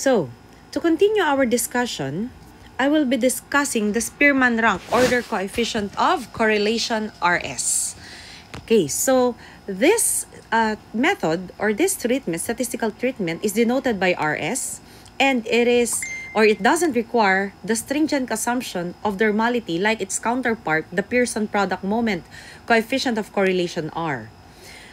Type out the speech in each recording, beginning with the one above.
So, to continue our discussion, I will be discussing the Spearman rank order coefficient of correlation RS. Okay, so this uh, method or this treatment, statistical treatment, is denoted by RS and it is or it doesn't require the stringent assumption of normality like its counterpart, the Pearson product moment coefficient of correlation R.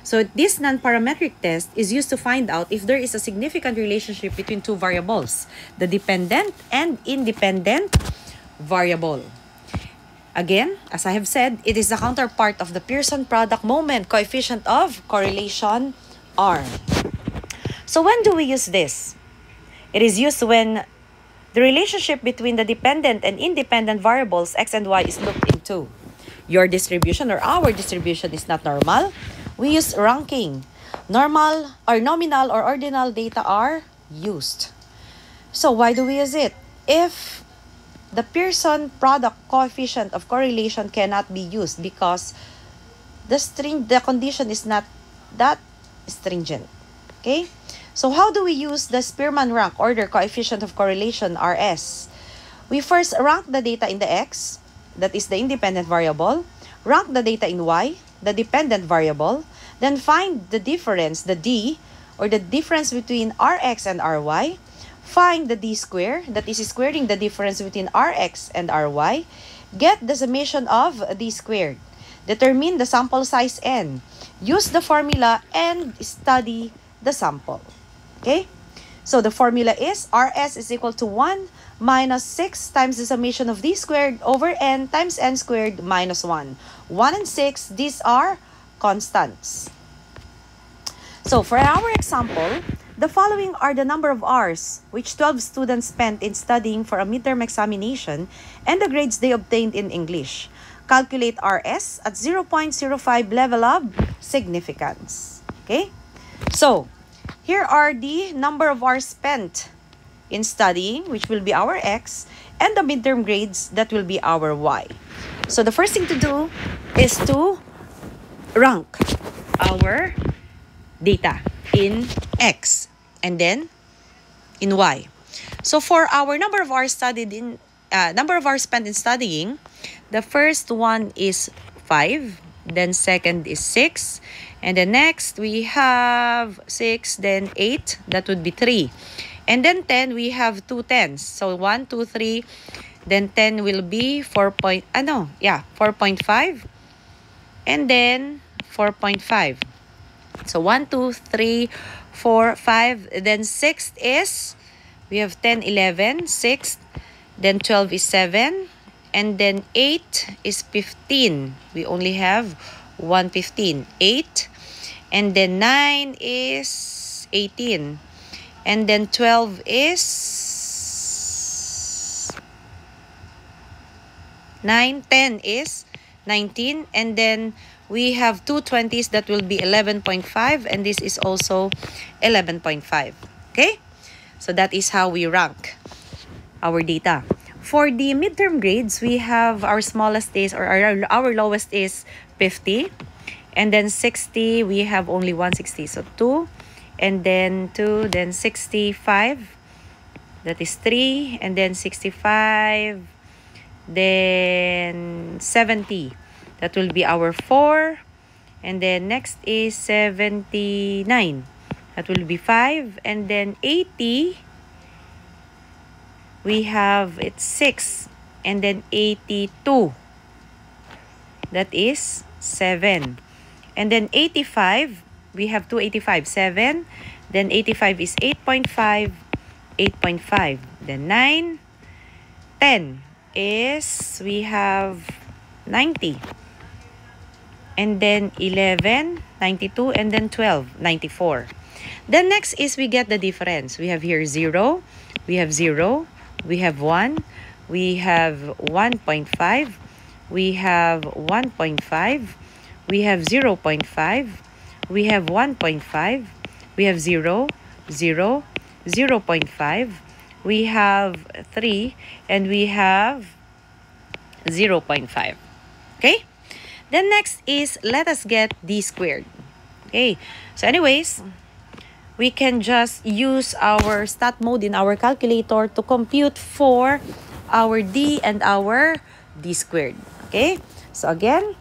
So this non-parametric test is used to find out if there is a significant relationship between two variables, the dependent and independent variable. Again, as I have said, it is the counterpart of the Pearson product moment coefficient of correlation R. So when do we use this? It is used when the relationship between the dependent and independent variables x and y is looked into. Your distribution or our distribution is not normal we use ranking. Normal or nominal or ordinal data are used. So why do we use it? If the Pearson product coefficient of correlation cannot be used because the string the condition is not that stringent. Okay? So how do we use the Spearman rank order coefficient of correlation RS? We first rank the data in the X, that is the independent variable, rank the data in Y, the dependent variable, then find the difference, the d, or the difference between rx and ry, find the d square, that is squaring the difference between rx and ry, get the summation of d squared, determine the sample size n, use the formula, and study the sample. Okay? So the formula is rs is equal to 1 minus 6 times the summation of d squared over n times n squared minus 1. 1 and 6, these are constants. So for our example, the following are the number of hours which 12 students spent in studying for a midterm examination and the grades they obtained in English. Calculate RS at 0.05 level of significance. Okay? So, here are the number of hours spent in studying, which will be our X, and the midterm grades, that will be our Y. So, the first thing to do is to rank our data in X and then in Y. So for our number of hours studied in uh, number of hours spent in studying, the first one is 5, then second is 6, and then next we have 6, then 8, that would be 3. And then 10, we have two tens. So 1, 2, 3, then 10 will be 4 point, ah, ano, yeah, 4.5. And then 4.5. So 1, 2, 3, 4, 5. Then 6th is, we have 10, 11. 6th, then 12 is 7. And then 8 is 15. We only have 1, 15. 8. And then 9 is 18. And then 12 is 9. 10 is 19. And then we have two 20s that will be 11.5 and this is also 11.5. Okay? So that is how we rank our data. For the midterm grades, we have our smallest is or our, our lowest is 50. And then 60, we have only 160. So 2. And then 2, then 65. That is 3. And then 65. Then 70. That will be our 4. And then next is 79. That will be 5. And then 80, we have it's 6. And then 82. That is 7. And then 85, we have 285, 7. Then 85 is 8.5, 8.5. Then 9, 10 is, we have 90 and then 11, 92, and then 12, 94. Then next is we get the difference. We have here 0, we have 0, we have 1, we have 1.5, we have 1.5, we have 0 0.5, we have 1.5, we have 0, 0, 0 0.5, we have 3, and we have 0 0.5. Okay? Then next is let us get d squared. Okay, so anyways, we can just use our stat mode in our calculator to compute for our d and our d squared. Okay? So again,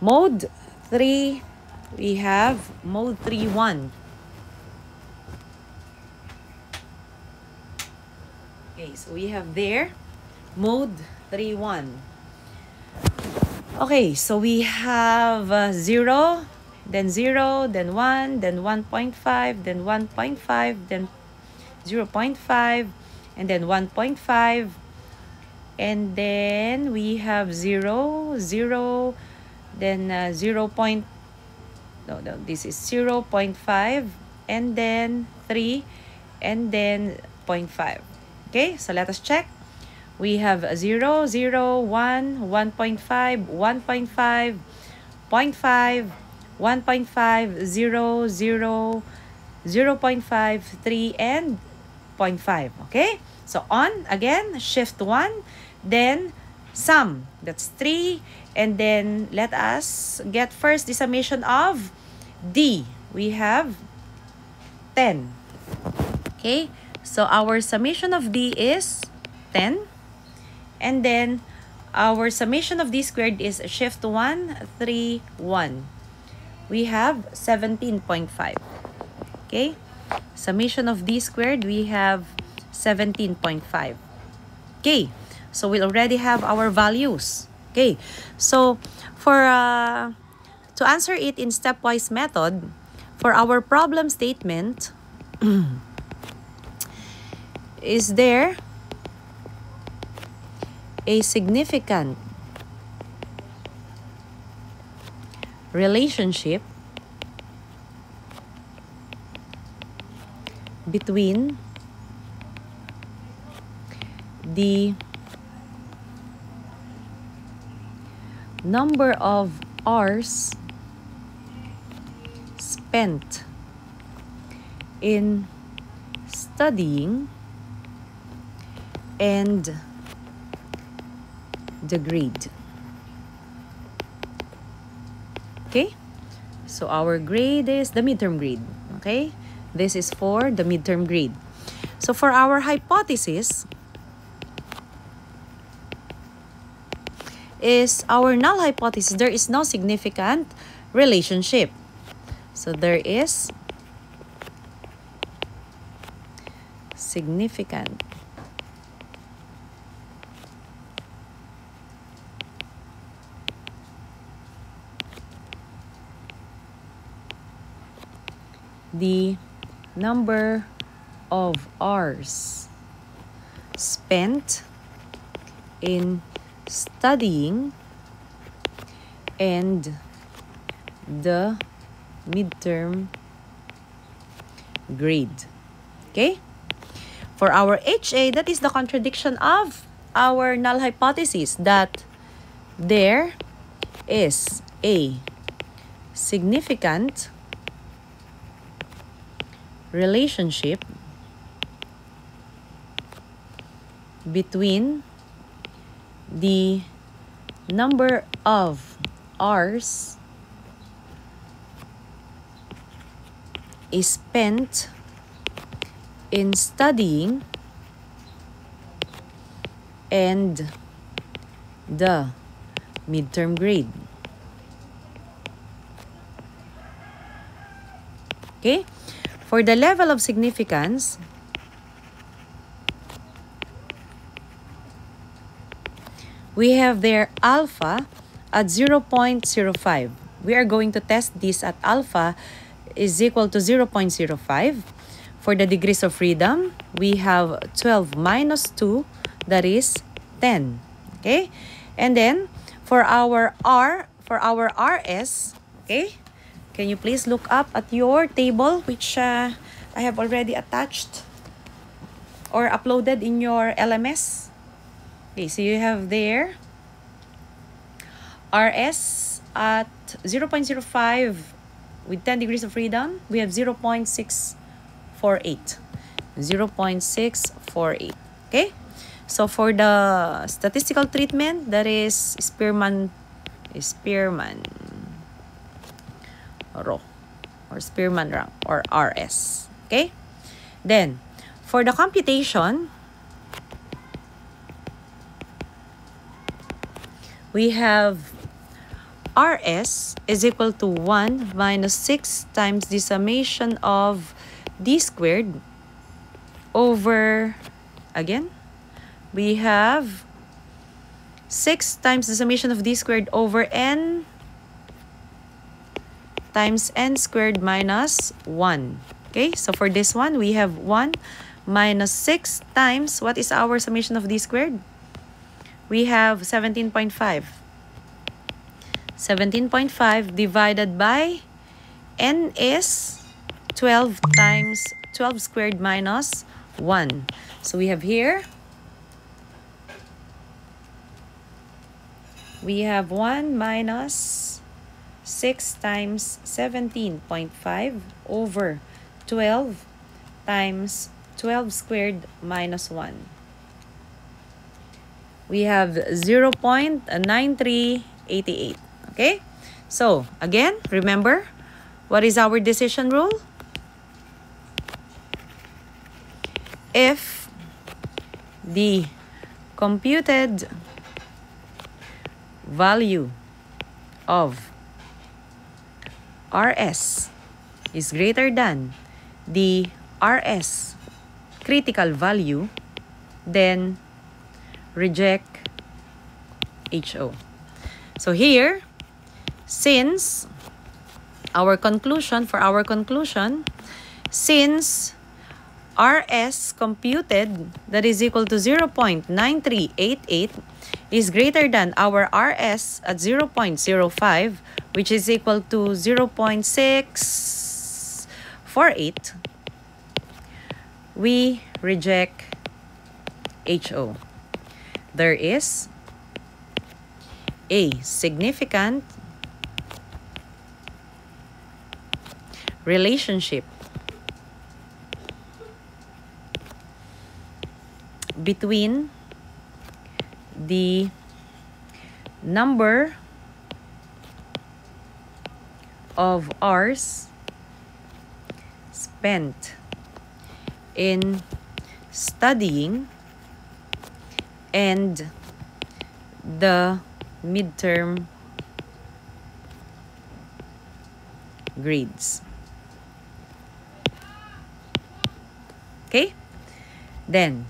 mode 3, we have mode 3, 1. Okay, so we have there mode 3, 1. Okay, so we have uh, 0, then 0, then 1, then 1.5, then 1.5, then 0 0.5, and then 1.5, and then we have 0, 0, then uh, 0. Point, no, no, this is 0 0.5, and then 3, and then 0.5. Okay, so let us check. We have 0, 0, 1, 1.5, 1.5, 0.5, 1.5, 0, 0, 0 0.5, 3, and 0.5. Okay? So on, again, shift 1, then sum. That's 3. And then let us get first the summation of D. We have 10. Okay? So our summation of D is 10. And then our summation of D squared is shift 1, 3, 1. We have 17.5. Okay? Summation of D squared, we have 17.5. Okay? So we already have our values. Okay? So for uh, to answer it in stepwise method, for our problem statement, is there a significant relationship between the number of hours spent in studying and the grade. Okay? So our grade is the midterm grade. Okay? This is for the midterm grade. So for our hypothesis is our null hypothesis. There is no significant relationship. So there is significant the number of hours spent in studying and the midterm grade. Okay? For our HA, that is the contradiction of our null hypothesis that there is a significant relationship between the number of hours is spent in studying and the midterm grade. Okay? For the level of significance, we have there alpha at 0.05. We are going to test this at alpha is equal to 0.05. For the degrees of freedom, we have 12 minus 2, that is 10. Okay? And then, for our R, for our RS, okay? Can you please look up at your table which uh, I have already attached or uploaded in your LMS? Okay, so you have there RS at 0.05 with 10 degrees of freedom. We have 0.648. 0.648. Okay? So for the statistical treatment, that is Spearman Spearman Rho or Spearman rank or RS. Okay? Then, for the computation, we have RS is equal to 1 minus 6 times the summation of d squared over, again, we have 6 times the summation of d squared over n times n squared minus 1. Okay, so for this one, we have 1 minus 6 times, what is our summation of d squared? We have 17.5. 17.5 divided by n is 12 times 12 squared minus 1. So we have here, we have 1 minus 6 times 17.5 over 12 times 12 squared minus 1. We have 0 0.9388. Okay? So, again, remember, what is our decision rule? If the computed value of RS is greater than the RS critical value, then reject HO. So here, since our conclusion, for our conclusion, since RS computed that is equal to 0.9388 is greater than our RS at 0.05 which is equal to 0.648 we reject HO. There is a significant relationship between the number of hours spent in studying and the midterm grades. Okay? Then,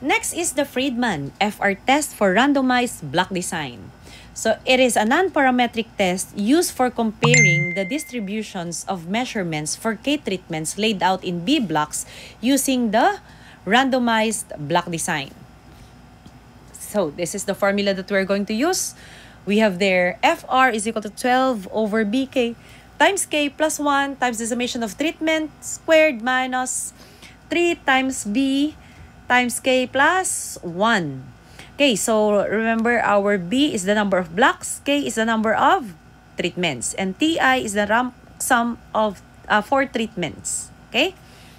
next is the Friedman FR test for randomized block design. So, it is a non-parametric test used for comparing the distributions of measurements for K treatments laid out in B blocks using the randomized block design. So, this is the formula that we're going to use. We have there FR is equal to 12 over BK times K plus 1 times the summation of treatment squared minus 3 times B times K plus 1. Okay, so remember our B is the number of blocks, K is the number of treatments, and TI is the sum of uh, four treatments. Okay,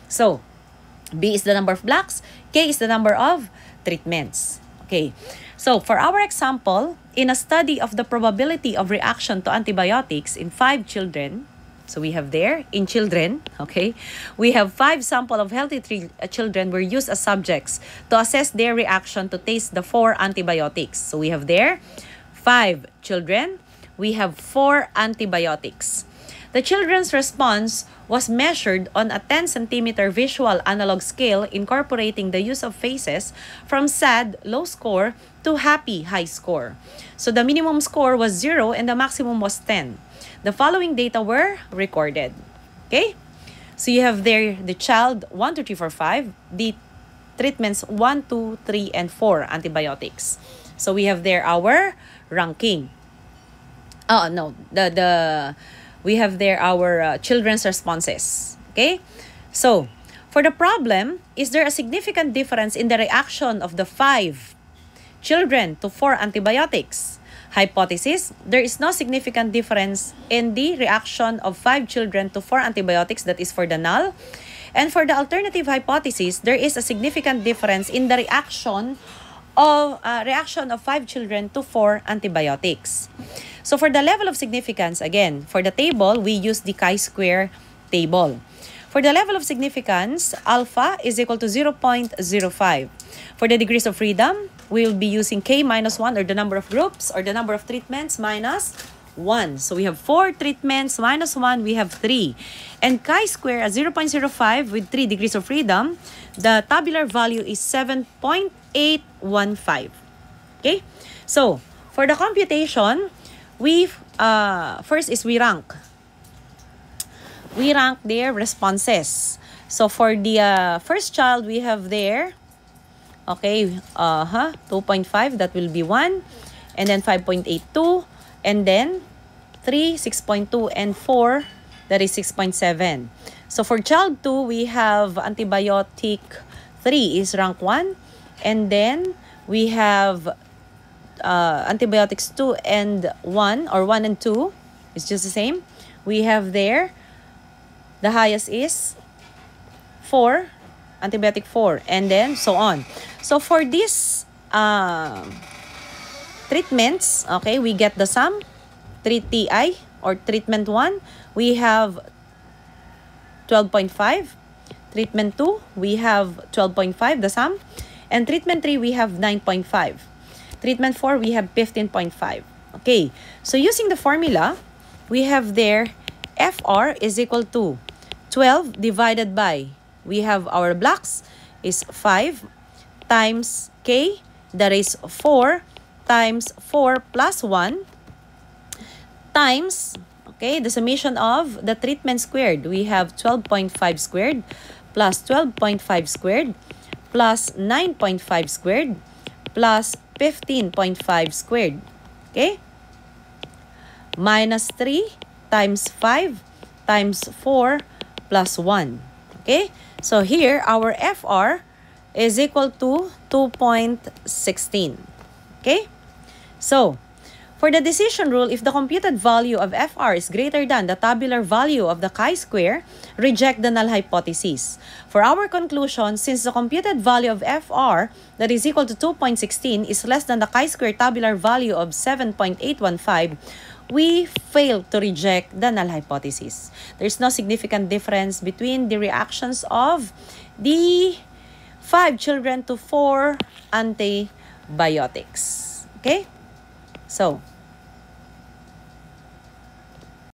so B is the number of blocks, K is the number of treatments. Okay, so for our example, in a study of the probability of reaction to antibiotics in five children, so we have there in children, okay? We have five sample of healthy uh, children were used as subjects to assess their reaction to taste the four antibiotics. So we have there five children. We have four antibiotics. The children's response was measured on a 10 centimeter visual analog scale incorporating the use of faces from sad, low score, to happy, high score. So the minimum score was 0 and the maximum was 10. The following data were recorded. Okay? So you have there the child 1, 2, 3, 4, 5, the treatments 1, 2, 3, and 4 antibiotics. So we have there our ranking. Oh, no. The, the, we have there our uh, children's responses. Okay? So, for the problem, is there a significant difference in the reaction of the five children to four antibiotics? Hypothesis, there is no significant difference in the reaction of five children to four antibiotics, that is for the null. And for the alternative hypothesis, there is a significant difference in the reaction of uh, reaction of five children to four antibiotics. So for the level of significance, again, for the table, we use the chi-square table. For the level of significance, alpha is equal to 0.05. For the degrees of freedom, we'll be using k minus 1 or the number of groups or the number of treatments minus 1. So we have 4 treatments minus 1, we have 3. And chi-square at 0.05 with 3 degrees of freedom, the tabular value is 7.815. Okay? So, for the computation, we uh, first is we rank. We rank their responses. So, for the uh, first child, we have there, okay, uh -huh, 2.5, that will be 1. And then 5.82. And then 3, 6.2, and 4, that is 6.7. So for child 2, we have antibiotic 3 is rank 1. And then we have uh, antibiotics 2 and 1 or 1 and 2 it's just the same. We have there the highest is 4 antibiotic 4 and then so on. So for this uh, treatments, okay, we get the sum 3 TI or treatment 1, we have 12.5. Treatment 2, we have 12.5, the sum. And treatment 3, we have 9.5. Treatment 4, we have 15.5. Okay, so using the formula, we have there FR is equal to 12 divided by, we have our blocks is 5 times K, that is 4 times 4 plus 1 times, okay, the summation of the treatment squared. We have 12.5 squared plus 12.5 squared plus 9.5 squared plus 15.5 squared. Okay? Minus 3 times 5 times 4 plus 1. Okay? So here, our FR is equal to 2.16. Okay? So, For the decision rule, if the computed value of FR is greater than the tabular value of the chi-square, reject the null hypothesis. For our conclusion, since the computed value of FR that is equal to 2.16 is less than the chi-square tabular value of 7.815, we fail to reject the null hypothesis. There is no significant difference between the reactions of the five children to four antibiotics. Okay? So,